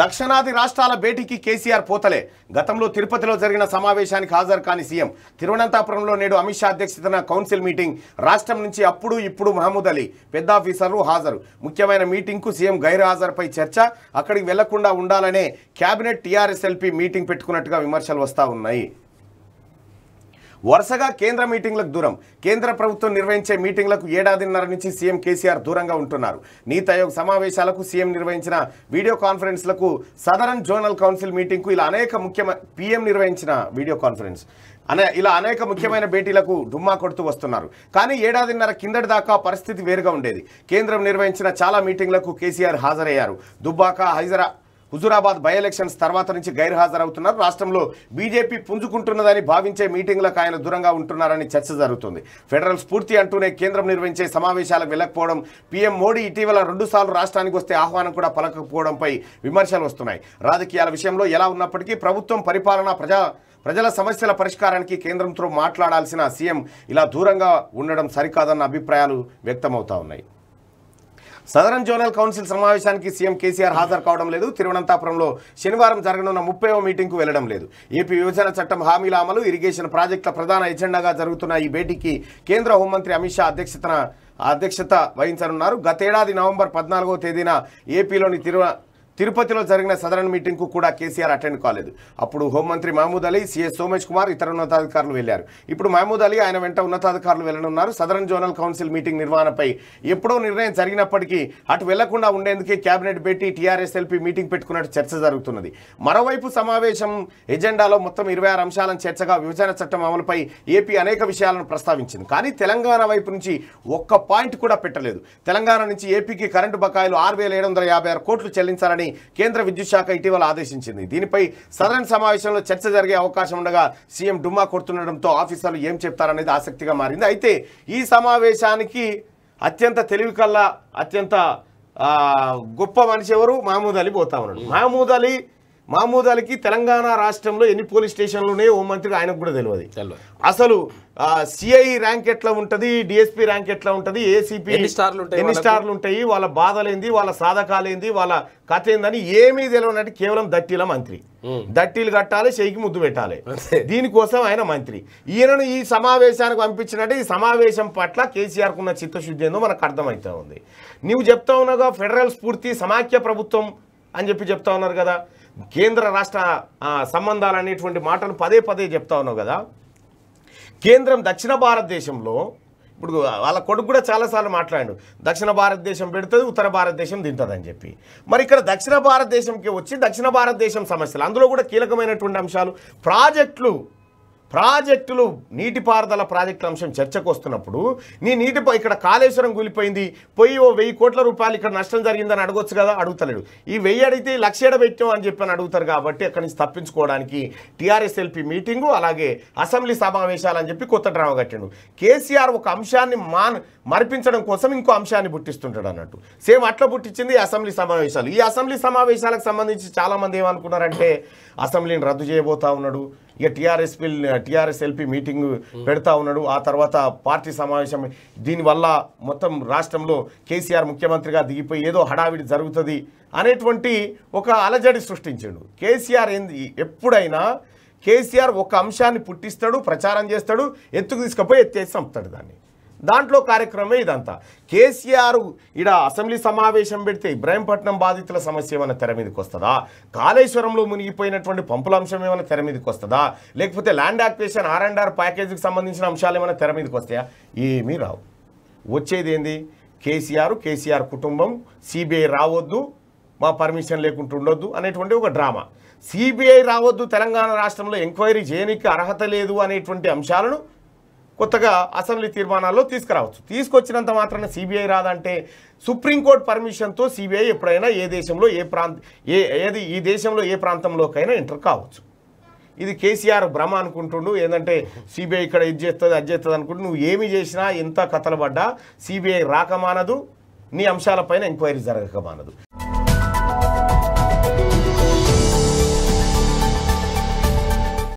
దక్షిణాది రాష్ట్రాల భేటీకి కేసీఆర్ పోతలే. గతంలో తిరుపతిలో జరిగిన సమావేశానికి హాజరు కాని సీఎం. తిరువనంతపురంలో నేడు అమిత్ షా అధ్యక్షతన కౌన్సిల్ మీటింగ్. రాష్ట్రం నుంచి అప్పుడు ఇప్పుడు మహమూద్ అలీ పెద్ద ఆఫీసర్లు హాజరు. ముఖ్యమైన మీటింగ్కు సీఎం గైరహాజరుపై చర్చ. అక్కడికి వెళ్ళకుండా ఉండాలనే కేబినెట్ టీఆర్ఎస్ఎల్పీ మీటింగ్ పెట్టుకున్నట్టుగా విమర్శలు వస్తూ ఉన్నాయి. వరుసగా కేంద్ర మీటింగ్లకు దూరం. కేంద్ర ప్రభుత్వం నిర్వహించే మీటింగ్లకు ఏడాదిన్నర నుంచి సీఎం కేసీఆర్ దూరంగా ఉంటున్నారు. నీతి ఆయోగ్ సమావేశాలకు సీఎం నిర్వహించిన వీడియో కాన్ఫరెన్స్లకు సదరన్ జోనల్ కౌన్సిల్ మీటింగ్కు ఇలా అనేక ముఖ్యమైన పీఎం నిర్వహించిన వీడియో కాన్ఫరెన్స్. అనే ఇలా అనేక ముఖ్యమైన భేటీలకు డుమ్మా కొడుతూ వస్తున్నారు. కానీ ఏడాదిన్నర కిందటి దాకా పరిస్థితి వేరుగా ఉండేది. కేంద్రం నిర్వహించిన చాలా మీటింగ్లకు కేసీఆర్ హాజరయ్యారు. దుబ్బాక హైదరా హుజూరాబాద్ బై ఎలక్షన్స్ తర్వాత నుంచి గైర్హాజరవుతున్నారు. రాష్ట్రంలో బీజేపీ పుంజుకుంటున్నదని భావించే మీటింగ్లకు ఆయన దూరంగా ఉంటున్నారని చర్చ జరుగుతుంది. ఫెడరల్ స్ఫూర్తి అంటూనే కేంద్రం నిర్వహించే సమావేశాలకు వెళ్ళకపోవడం పీఎం మోడీ ఇటీవల రెండుసార్లు రాష్ట్రానికి వస్తే ఆహ్వానం కూడా పలకపోవడంపై విమర్శలు వస్తున్నాయి. రాజకీయాల విషయంలో ఎలా ఉన్నప్పటికీ ప్రభుత్వం పరిపాలన ప్రజా ప్రజల సమస్యల పరిష్కారానికి కేంద్రంతో మాట్లాడాల్సిన సీఎం ఇలా దూరంగా ఉండడం సరికాదన్న అభిప్రాయాలు వ్యక్తమవుతా ఉన్నాయి. సదరన్ జోనల్ కౌన్సిల్ సమావేశానికి సీఎం కేసీఆర్ హాజరు కావడం లేదు. తిరువనంతపురంలో శనివారం జరగనున్న ముప్పైవ మీటింగ్కు వెళ్ళడం లేదు. ఏపీ విభజన చట్టం హామీల అమలు ఇరిగేషన్ ప్రాజెక్టుల ప్రధాన ఎజెండాగా జరుగుతున్న ఈ భేటీకి కేంద్ర హోంమంత్రి అమిత్ షా అధ్యక్షతన అధ్యక్షత వహించనున్నారు. గతేడాది నవంబర్ పద్నాలుగో తేదీన ఏపీలోని తిరువ తిరుపతిలో జరిగిన సదరన్ మీటింగ్కు కూడా కేసీఆర్ అటెండ్ కాలేదు. అప్పుడు హోంమంత్రి మహమూద్ అలీ సీఎస్ సోమేష్ కుమార్ ఇతర ఉన్నతాధికారులు వెళ్ళారు ఇప్పుడు మహమూద్ అలీ ఆయన వెంట ఉన్నతాధికారులు వెళ్ళనున్నారు సదరన్ జోనల్ కౌన్సిల్ మీటింగ్ నిర్వహణపై ఎప్పుడో నిర్ణయం జరిగినప్పటికీ అటు వెళ్ళకుండా ఉండేందుకే కేబినెట్ పెట్టి టీఆర్ఎస్ టీఆర్ఎస్ఎల్పీ మీటింగ్ పెట్టుకున్నట్టు చర్చ జరుగుతున్నది. మరోవైపు సమావేశం ఎజెండాలో మొత్తం ఇరవై ఆరు అంశాలను చర్చగా విభజన చట్టం అమలుపై ఏపీ అనేక విషయాలను ప్రస్తావించింది. కానీ తెలంగాణ వైపు నుంచి ఒక్క పాయింట్ కూడా పెట్టలేదు. తెలంగాణ నుంచి ఏపీకి కరెంటు బకాయిలు ఆరు వేల వందల యాభై ఆరు కోట్లు చెల్లించాలని కేంద్ర విద్యుత్ శాఖ ఇటీవల ఆదేశించింది. దీనిపై సదరన్ సమావేశంలో చర్చ జరిగే అవకాశం ఉండగా సీఎం డుమ్మా కొడుతుండడంతో ఆఫీసర్లు ఏం చెప్తారనేది ఆసక్తిగా మారింది. అయితే ఈ సమావేశానికి అత్యంత తెలివి కల్లా అత్యంత గొప్ప మనిషి ఎవరు? మహమూద్ అలీ పోతా ఉన్నాడు. మహమూద్ అలీ మహమూద్ అలీకి తెలంగాణ రాష్ట్రంలో ఎన్ని పోలీస్ స్టేషన్లు ఉన్నాయో హోంమంత్రికి ఆయనకు కూడా తెలియదు. అసలు సిఐ ర్యాంక్ ఎట్లా ఉంటది డిఎస్పీ ర్యాంక్ ఎట్లా ఉంటది ఏసీపీ ఎన్ని స్టార్లు ఉంటాయి ఎన్ని వాళ్ళకు? స్టార్లు ఉంటాయి వాళ్ళ బాధలేంది వాళ్ళ సాధకాలేంది వాళ్ళ కథ ఏందని ఏమీ తెలియనట్టు కేవలం దట్టీల మంత్రి. దట్టీలు కట్టాలి చెయ్యికి ముద్దు పెట్టాలి. దీనికోసం ఆయన మంత్రి. ఈయనను ఈ సమావేశానికి పంపించినట్టే ఈ సమావేశం పట్ల కేసీఆర్ కున్న చిత్తశుద్ధి ఏందో మనకు అర్థమవుతా ఉంది. నువ్వు చెప్తా ఉన్నాగా ఫెడరల్ స్ఫూర్తి సమాఖ్య ప్రభుత్వం అని చెప్పి చెప్తా ఉన్నారు కదా. కేంద్ర రాష్ట్ర సంబంధాలు అనేటువంటి మాటలు పదే పదే చెప్తా ఉన్నావు కదా. కేంద్రం దక్షిణ భారతదేశంలో ఇప్పుడు వాళ్ళ కొడుకు కూడా చాలాసార్లు మాట్లాడు దక్షిణ భారతదేశం పెడుతుంది ఉత్తర భారతదేశం తింటుంది అని చెప్పి. మరి ఇక్కడ దక్షిణ భారతదేశంకి వచ్చి దక్షిణ భారతదేశం సమస్యలు అందులో కూడా కీలకమైనటువంటి అంశాలు ప్రాజెక్టులు ప్రాజెక్టులు నీటిపారుదల ప్రాజెక్టుల అంశం చర్చకు వస్తున్నప్పుడు నీ నీటి ఇక్కడ కాళేశ్వరం కూలిపోయింది పోయి ఓ వెయ్యి కోట్ల రూపాయలు ఇక్కడ నష్టం జరిగిందని అడగొచ్చు కదా అడుగుతలేడు. ఈ వెయ్యి అడిగితే లక్ష ఎడబెట్టాం అని చెప్పి అని అడుగుతారు కాబట్టి అక్కడి నుంచి తప్పించుకోవడానికి టీఆర్ఎస్ ఎల్పీ మీటింగు అలాగే అసెంబ్లీ సమావేశాలు అని చెప్పి కొత్త డ్రామా కట్టాడు. కేసీఆర్ ఒక అంశాన్ని మాన్ మరిపించడం కోసం ఇంకో అంశాన్ని పుట్టిస్తుంటాడు అన్నట్టు. సేమ్ అట్లా పుట్టించింది అసెంబ్లీ సమావేశాలు. ఈ అసెంబ్లీ సమావేశాలకు సంబంధించి చాలామంది ఏమనుకున్నారంటే అసెంబ్లీని రద్దు చేయబోతా ఉన్నాడు. ఇక టీఆర్ఎస్ టీఆర్ఎస్ ఎల్పీ మీటింగ్ పెడతా ఉన్నాడు. ఆ తర్వాత పార్టీ సమావేశం. దీనివల్ల మొత్తం రాష్ట్రంలో కేసీఆర్ ముఖ్యమంత్రిగా దిగిపోయి ఏదో హడావిడి జరుగుతుంది అనేటువంటి ఒక అలజడి సృష్టించాడు. కేసీఆర్ ఏంది? ఎప్పుడైనా కేసీఆర్ ఒక అంశాన్ని పుట్టిస్తాడు ప్రచారం చేస్తాడు ఎత్తుకు తీసుకుపోయి ఎత్తేసి చంపుతాడు దాన్ని. దాంట్లో కార్యక్రమమే ఇదంతా. కేసీఆర్ ఇడ అసెంబ్లీ సమావేశం పెడితే ఇబ్రాహీంపట్నం బాధితుల సమస్య ఏమైనా తెర మీదకి వస్తుందా? కాళేశ్వరంలో మునిగిపోయినటువంటి పంపుల అంశం ఏమైనా తెర మీదకి వస్తుందా? లేకపోతే land acquisition R and R ప్యాకేజీకి సంబంధించిన అంశాలు ఏమైనా తెర మీదకి వస్తాయా? ఏమీ రావు. వచ్చేది ఏంది? కేసీఆర్ కేసీఆర్ కుటుంబం సిబిఐ రావద్దు మా పర్మిషన్ లేకుండా ఉండొద్దు అనేటువంటి ఒక డ్రామా. సిబిఐ రావద్దు తెలంగాణ రాష్ట్రంలో ఎంక్వైరీ చేయనికి అర్హత లేదు అనేటువంటి అంశాలను కొత్తగా అసెంబ్లీ తీర్మానాల్లో తీసుకురావచ్చు. తీసుకొచ్చినంత మాత్రాన సిబిఐ రాదంటే సుప్రీంకోర్టు పర్మిషన్తో సిబిఐ ఎప్పుడైనా ఏ దేశంలో ఏ ప్రాంత ఏ ఏది ఈ దేశంలో ఏ ప్రాంతంలోకైనా ఎంటర్ కావచ్చు. ఇది కేసీఆర్ భ్రమ అనుకుంటుండు. ఏంటంటే సిబిఐ ఇక్కడ ఇది చేస్తుంది అది చేస్తుంది అనుకుంటు నువ్వు ఏమి చేసినా ఎంత కథలు పడ్డా సిబిఐ రాకమానదు నీ అంశాలపైన ఎంక్వైరీ జరగకమానదు